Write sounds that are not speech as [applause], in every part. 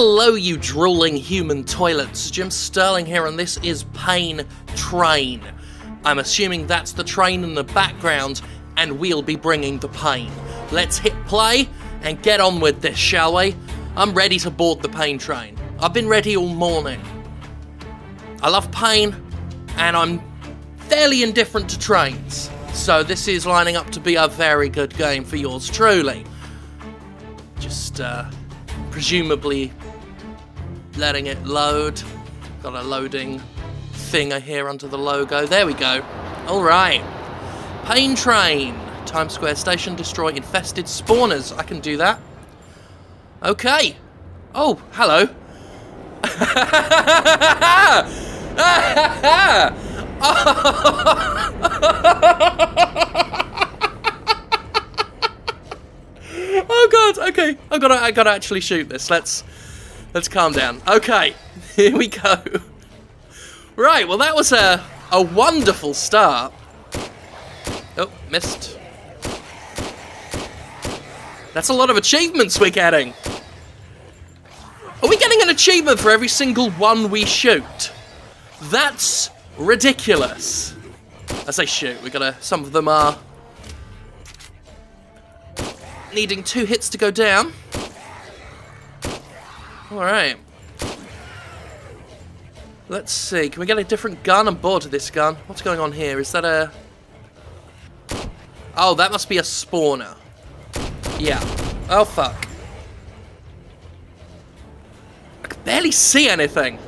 Hello, you drooling human toilets. Jim Sterling here, and this is Pain Train. I'm assuming that's the train in the background, and we'll be bringing the pain. Let's hit play and get on with this, shall we? I'm ready to board the pain train. I've been ready all morning. I love pain, and I'm fairly indifferent to trains. So this is lining up to be a very good game for yours truly. Just, uh, presumably letting it load. Got a loading thing here under the logo. There we go. Alright. Pain Train. Times Square Station, destroy infested spawners. I can do that. Okay. Oh, hello. [laughs] oh god, okay. I gotta I gotta actually shoot this. Let's let's calm down. Okay, [laughs] here we go. Right, well that was a a wonderful start. Oh, missed. That's a lot of achievements we're getting. Are we getting an achievement for every single one we shoot? That's ridiculous. I say shoot, we gotta, some of them are needing two hits to go down. Alright. Let's see, can we get a different gun on board to this gun? What's going on here? Is that a... Oh, that must be a spawner. Yeah. Oh, fuck. I can barely see anything.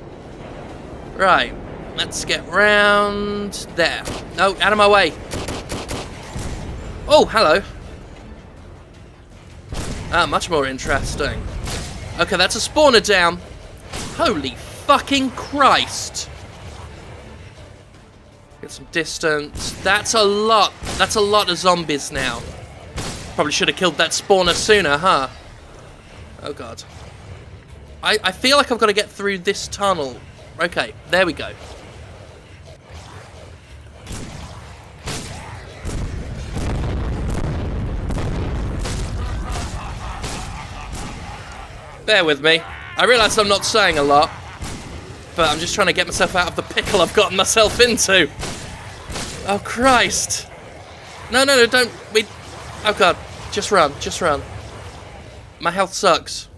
Right. Let's get round there. No, out of my way. Oh, hello. Ah, much more interesting. Okay, that's a spawner down. Holy fucking Christ. Get some distance. That's a lot. That's a lot of zombies now. Probably should have killed that spawner sooner, huh? Oh god. I, I feel like I've got to get through this tunnel. Okay, there we go. Bear with me. I realise I'm not saying a lot, but I'm just trying to get myself out of the pickle I've gotten myself into. Oh, Christ. No, no, no, don't. We. Oh, God. Just run. Just run. My health sucks.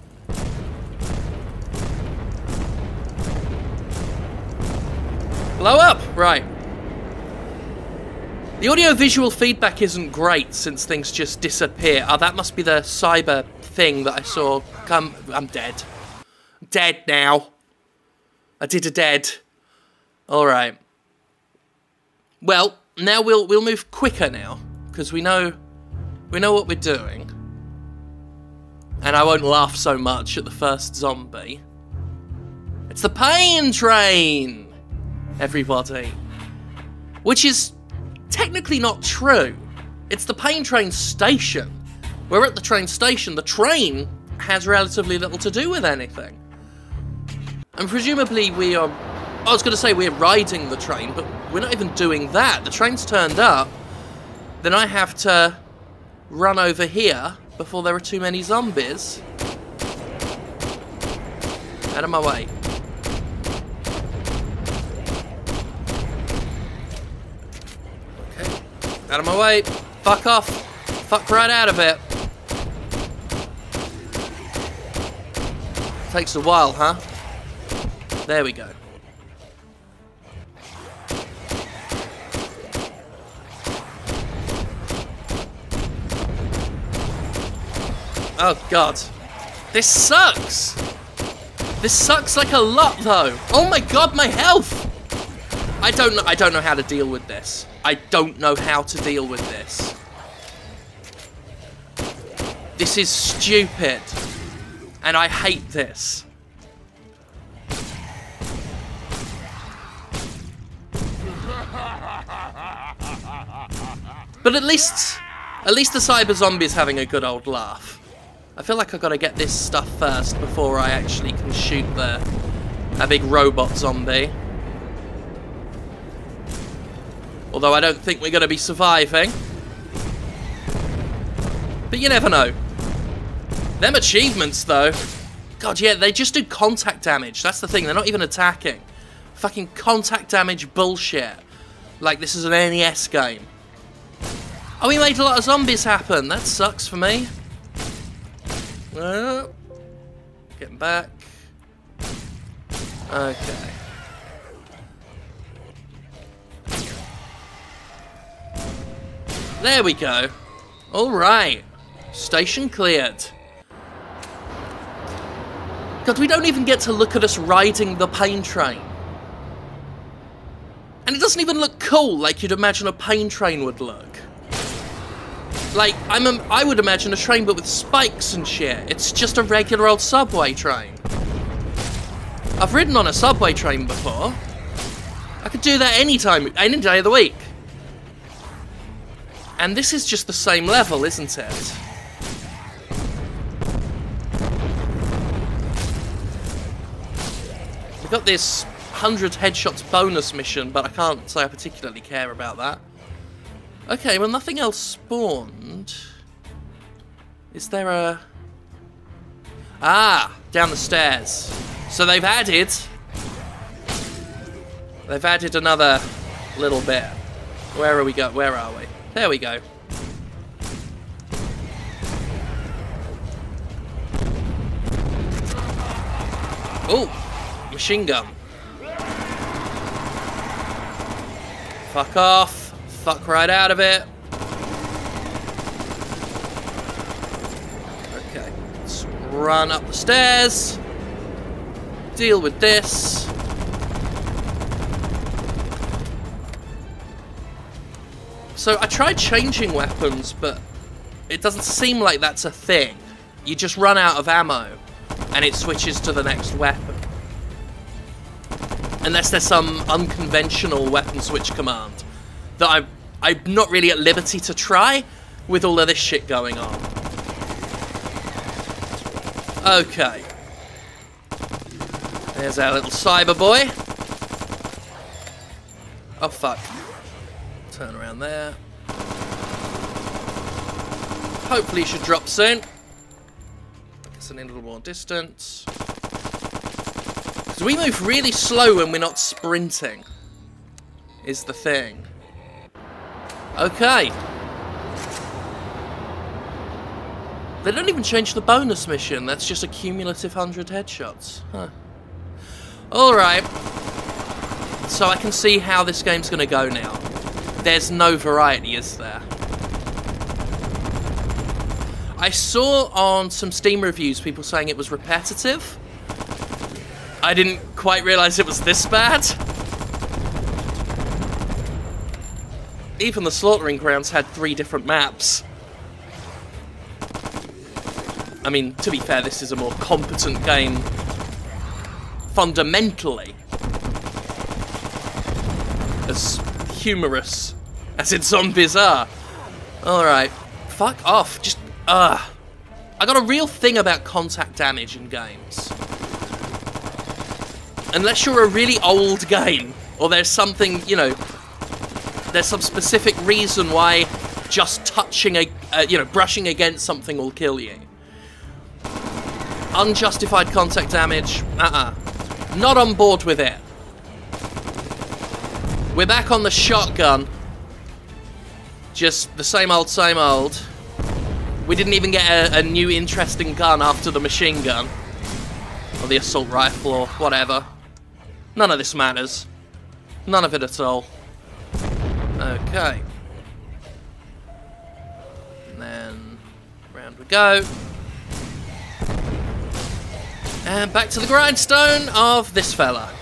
Blow up! Right. The audio-visual feedback isn't great since things just disappear. Oh, that must be the cyber thing that I saw come. I'm dead. Dead now. I did a dead. All right. Well, now we'll we'll move quicker now because we know we know what we're doing, and I won't laugh so much at the first zombie. It's the pain train, everybody. Which is technically not true. It's the pain train station. We're at the train station. The train has relatively little to do with anything. And presumably we are... I was going to say we're riding the train, but we're not even doing that. The train's turned up. Then I have to run over here before there are too many zombies. Out of my way. Out of my way. Fuck off. Fuck right out of it. Takes a while, huh? There we go. Oh god. This sucks! This sucks like a lot though. Oh my god, my health! I don't know I don't know how to deal with this. I don't know how to deal with this. This is stupid. And I hate this. But at least, at least the cyber zombie is having a good old laugh. I feel like I've got to get this stuff first before I actually can shoot the a big robot zombie. Although I don't think we're going to be surviving. But you never know. Them achievements, though. God, yeah, they just do contact damage. That's the thing. They're not even attacking. Fucking contact damage bullshit. Like this is an NES game. Oh, we made a lot of zombies happen. That sucks for me. Uh, getting back. Okay. There we go. Alright. Station cleared. God, we don't even get to look at us riding the pain train. And it doesn't even look cool like you'd imagine a pain train would look. Like, I'm a, I would imagine a train but with spikes and shit. It's just a regular old subway train. I've ridden on a subway train before. I could do that any time, any day of the week. And this is just the same level, isn't it? Got this 100 headshots bonus mission, but I can't say I particularly care about that. Okay, well nothing else spawned. Is there a... Ah, down the stairs. So they've added... They've added another little bit. Where are we go? Where are we? There we go. Oh, machine gun. Fuck off. Fuck right out of it. Okay, let's run up the stairs. Deal with this. So I tried changing weapons, but it doesn't seem like that's a thing. You just run out of ammo, and it switches to the next weapon. Unless there's some unconventional weapon switch command that I'm, I'm not really at liberty to try with all of this shit going on. Okay. There's our little cyber boy. Oh, fuck. Turn around there. Hopefully should drop soon. It's a little more distance. We move really slow when we're not sprinting. Is the thing. Okay. They don't even change the bonus mission. That's just a cumulative 100 headshots. Huh. Alright. So I can see how this game's going to go now. There's no variety, is there? I saw on some Steam reviews people saying it was repetitive. I didn't quite realise it was this bad. Even the Slaughtering Grounds had three different maps. I mean, to be fair, this is a more competent game fundamentally. As humorous as its zombies are. Alright. Fuck off. Just, uh I got a real thing about contact damage in games. Unless you're a really old game, or there's something, you know, there's some specific reason why just touching a, uh, you know, brushing against something will kill you. Unjustified contact damage, uh-uh. Not on board with it. We're back on the shotgun. Just the same old, same old. We didn't even get a, a new interesting gun after the machine gun. Or the assault rifle or whatever. None of this matters. None of it at all. Okay. And then round we go. And back to the grindstone of this fella.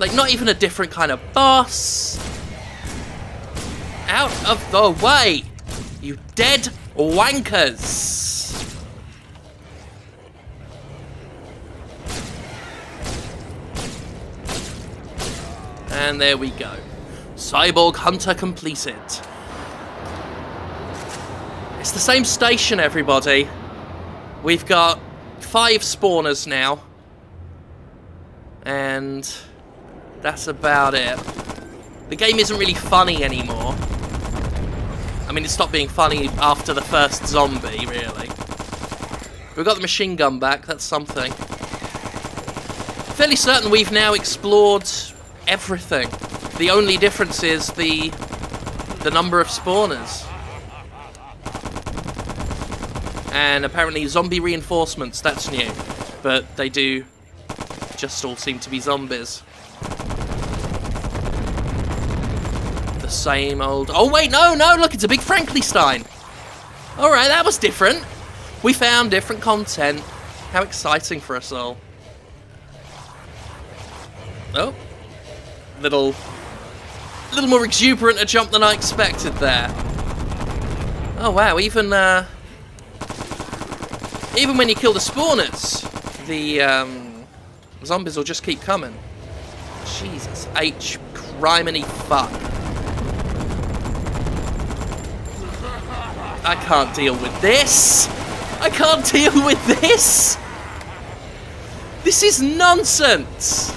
Like, not even a different kind of boss. Out of the way, you dead wankers. And there we go. Cyborg Hunter completed. It's the same station, everybody. We've got five spawners now. And that's about it. The game isn't really funny anymore. I mean, it stopped being funny after the first zombie, really. We've got the machine gun back, that's something. Fairly certain we've now explored everything. The only difference is the the number of spawners. And apparently zombie reinforcements, that's new. But they do just all seem to be zombies. The same old... Oh wait, no, no, look, it's a big Frankenstein. Alright, that was different. We found different content. How exciting for us all. Oh. Little... A Little more exuberant a jump than I expected there. Oh wow, even, uh... Even when you kill the spawners, the, um... Zombies will just keep coming. Jesus H. Criminy fuck. I can't deal with this! I can't [laughs] deal with this! This is nonsense!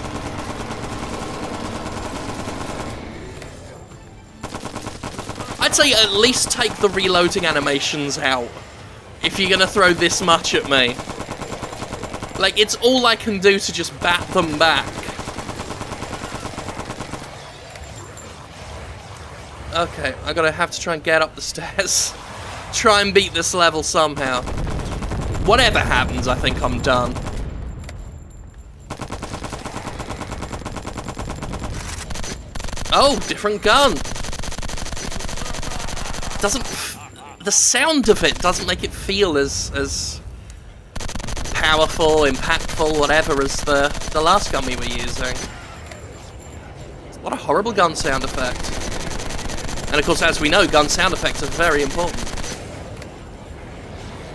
Say at least take the reloading animations out. If you're gonna throw this much at me. Like, it's all I can do to just bat them back. Okay, I'm gonna have to try and get up the [laughs] stairs. try and beat this level somehow. Whatever happens, I think I'm done. Oh, different gun. Doesn't... The sound of it doesn't make it feel as... as powerful, impactful, whatever as the, the last gun we were using. What a horrible gun sound effect. And of course, as we know, gun sound effects are very important.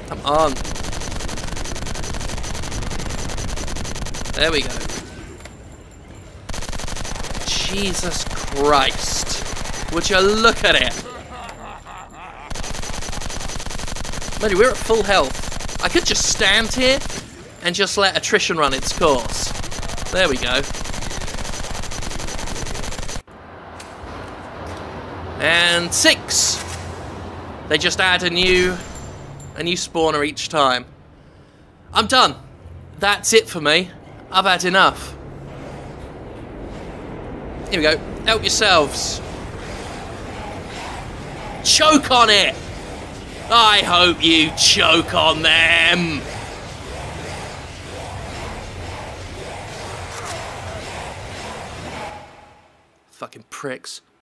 Come on. There we go. Jesus Christ. Would you look at it? Buddy, we're at full health. I could just stand here and just let attrition run its course. There we go. And six. They just add a new a new spawner each time. I'm done. That's it for me. I've had enough. Here we go. Help yourselves. Choke on it! I hope you choke on them! Fucking pricks.